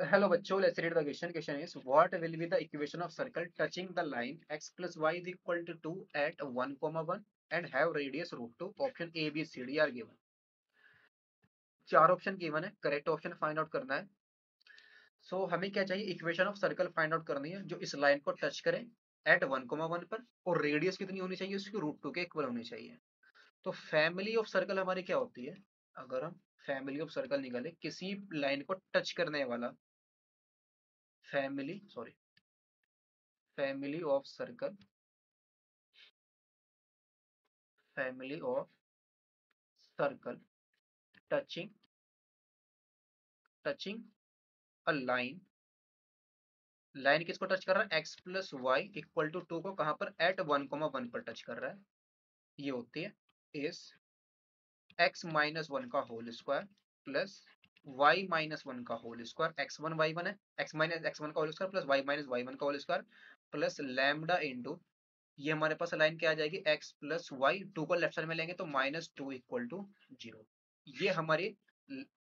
Hello बच्चों, let's read the question. Question is what will be the equation of circle touching the line x y is equal to 2 at 1 comma 1 and have radius root 2. Option A, B, C, D are given. चार option given है correct option find out करना है so so, हमें क्या चाहिए equation of circle find out करनी है जो इस लाइन को टच करे एट वन कोमा वन पर और रेडियस कितनी होनी चाहिए उसकी रूट टू के इक्वल होनी चाहिए तो फैमिली ऑफ़ सर्कल हमारी क्या होती है अगर हम फैमिली ऑफ़ सर्कल निकाले किसी लाइन को टच करने वाला family sorry family of circle family of circle touching touching a line line किसको टच कर रहा है? X plus y equal to two को कहाँ पर? एट वन कोमा वन पर टच कर रहा है। ये होती है इस एक्स माइनस वन का whole square plus y minus one का whole square x one y one है एक्स माइनस एक्स वन का whole square plus y minus y one का whole square plus lambda into ये हमारे पास line क्या आ जाएगी? x प्लस वाई टू को लेफ़्ट साइड में लेंगे तो minus two equal to zero ये हमारी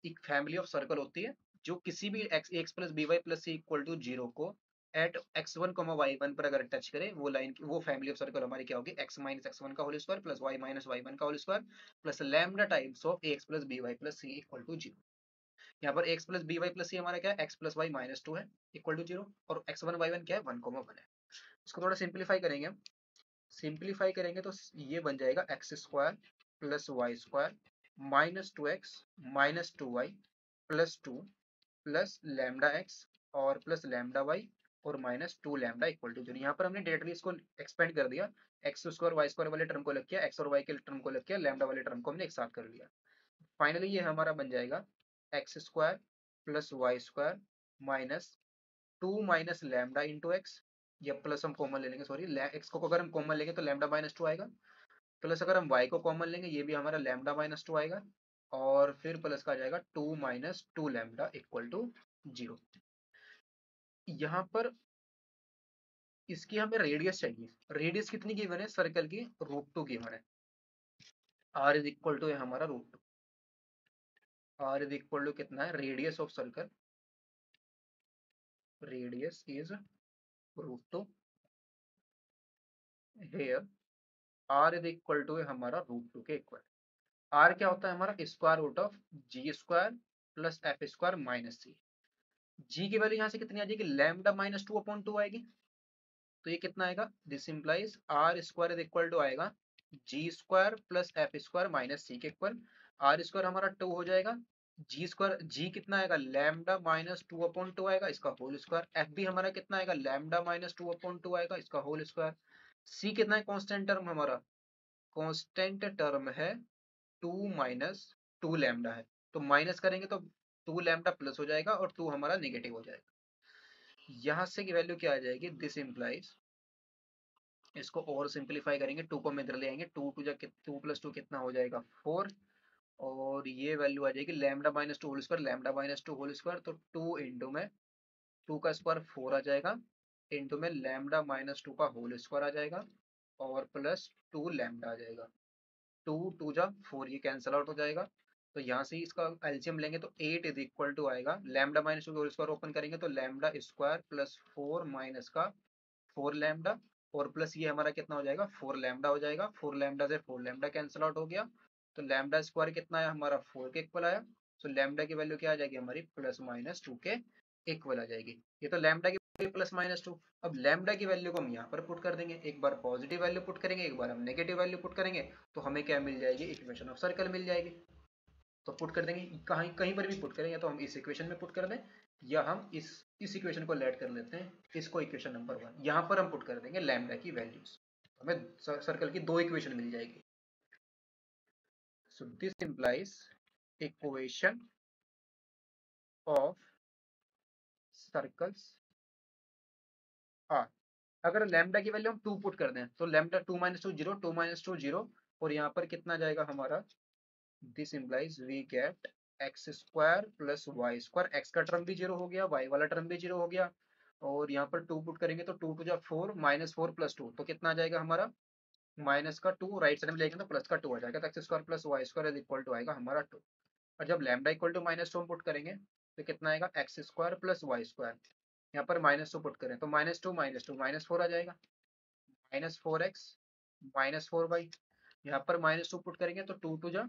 एक फैमिली ऑफ़ सर्कल होती है, जो किसी भी x x plus b y plus c equal to zero को at x one comma y one पर अगर टच करे, वो लाइन वो फैमिली ऑफ़ सर्कल हमारी क्या होगी? एक्स माइनस एक्स वन का whole square plus y minus y one का whole square plus lambda times of x plus b y plus c equal to zero यहाँ पर x plus b y plus c हमारा क्या है? X plus y minus two है equal to zero और x one Y one क्या है? One comma one है। इसको थोड़ा सिंप्लीफाई करेंगे। सिंप्लीफाई करेंगे तो ये बन जाएगा x square plus y square minus two x minus two y plus two plus lambda x और प्लस लैमडा वाई और minus two lambda equal to zero यहाँ पर हमने डायरेक्टली इसको एक्सपेंड कर दिया। एक्स स्क्वायर वाई स्क्वायर वाले term को लग किया एक्स और वाई के टर्म को लग किया लैमडा वाले टर्म को हमने एक साथ कर लिया। फाइनली ये हमारा बन जाएगा x square plus y square minus two minus lambda into x या प्लस हम कॉमन ले लेंगे सॉरी एक्स को अगर हम कॉमन लेंगे तो लैमडा माइनस टू आएगा। प्लस अगर हम वाई को कॉमन लेंगे, ये भी हमारा लैमडा माइनस टू आएगा। और फिर प्लस का जाएगा two minus two lambda equal to zero यहाँ पर इसकी हमें रेडियस चाहिए। रेडियस कितनी गिवन है? सर्कल की रूट टू गिवन है। आर इज़ इक्वल टू है हमारा root two r is equal to कितना है? Radius of circle radius is root two here r is equal to हमारा रूट टू के इक्वल r क्या होता है हमारा? Square root of g square plus f square minus c g की value यहाँ से कितनी आ जाएगी? Lambda minus two upon two आएगी। तो ये कितना आएगा? This implies r square is equal to आएगा g square plus f square minus c के इक्वल आर स्क्वायर हमारा टू हो जाएगा। जी स्क्वायर जी कितना आएगा? Lambda minus two upon two आएगा, इसका होल स्क्वायर एफ़ भी हमारा कितना आएगा? Lambda minus two upon two आएगा, इसका होल स्क्वायर सी कितना है? कॉन्स्टेंट टर्म हमारा। कॉन्स्टेंट टर्म है टू माइनस टू लैमडा है। तो माइनस करेंगे तो टू लैमडा प्लस हो जाएगा और टू हमारा नेगेटिव हो जाएगा। यहाँ से की वैल्यू क्या आ जाएगी? दिस इंप्लाइज इसको और सिंप्लीफाई करेंगे टू को इधर ले आएँगे टू टू जा टू प्लस टू कितना हो जाएगा? फोर और ये वैल्यू आ जाएगी lambda minus two whole square lambda minus two whole square तो टू इंटू में टू का स्क्वायर फोर आ जाएगा इंटू में लैमडा माइनस टू का होल स्क्वायर आ जाएगा और प्लस टू लैमडा आ जाएगा। टू टू जा फोर ये कैंसिल आउट हो जाएगा। तो यहाँ से इसका एल्सियम लेंगे तो एट इज़ इक्वल टू आएगा। Lambda minus two whole square open करेंगे तो lambda square plus four minus का फोर लैमडा और प्लस ये हमारा कितना हो जाएगा? फोर लैमडा हो जाएगा। फोर लैमडा से फोर लैमडा कैंसिल आउट हो गया। तो लैमडा स्क्वायर कितना है? हमारा फोर के इक्वल आया। तो लैमडा की वैल्यू क्या आ जाएगी? हमारी प्लस माइनस टू के इक्वल आ जाएगी। ये तो लैमडा की प्लस माइनस टू। अब लैमडा की वैल्यू को हम यहाँ पर पुट कर देंगे। एक बार पॉजिटिव वैल्यू पुट करेंगे, एक बार हम नेगेटिव वैल्यू पुट करेंगे तो हमें क्या मिल जाएगी? इक्वेशन ऑफ़ सर्कल मिल जाएगी। तो पुट कर देंगे। कहीं कहीं पर भी पुट करेंगे तो हम इस इक्वेशन में पुट कर दें। या हम इस इस इक्वेशन को लेट कर लेते हैं, इसको इक्वेशन नंबर वन यहाँ पर हम पुट कर देंगे लैमडा की वैल्यूज़ हमें सर्कल की दो इक्वेशन मिल जाएगी। So this implies equation of circles are अगर लैमडा की वैल्यू हम टू पुट कर दें तो lambda two minus two zero two minus two zero और यहाँ पर कितना जाएगा हमारा? This implies we get x square plus y square x का टर्म भी ज़ीरो हो गया वाई वाला टर्म भी ज़ीरो हो गया, और यहाँ पर टू पुट करेंगे तो टू टू जा four minus four plus two तो कितना आ जाएगा हमारा? माइनस का टू राइट साइड में लेंगे तो प्लस का टू आ जाएगा x square plus y square is equal to आएगा हमारा टू और जब lambda equal to minus two put करेंगे तो कितना आएगा? X square plus y square यहाँ पर माइनस टू पुट करें तो minus two minus two minus four आ जाएगा minus four x minus four y यहाँ पर माइनस टू पुट करेंगे तो टू टू जा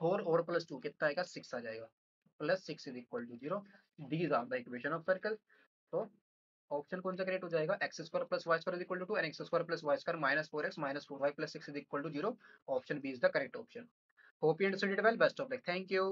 फोर और प्लस टू कितना आएगा? सिक्स आ जाएगा। Plus six is equal to zero. These are the equation of circle तो ऑप्शन कौन सा करेक्ट हो जाएगा? X square plus y square equal to and x square plus y square minus four x minus four y plus six is equal to zero option b is the correct option hope you understood it well best of luck thank you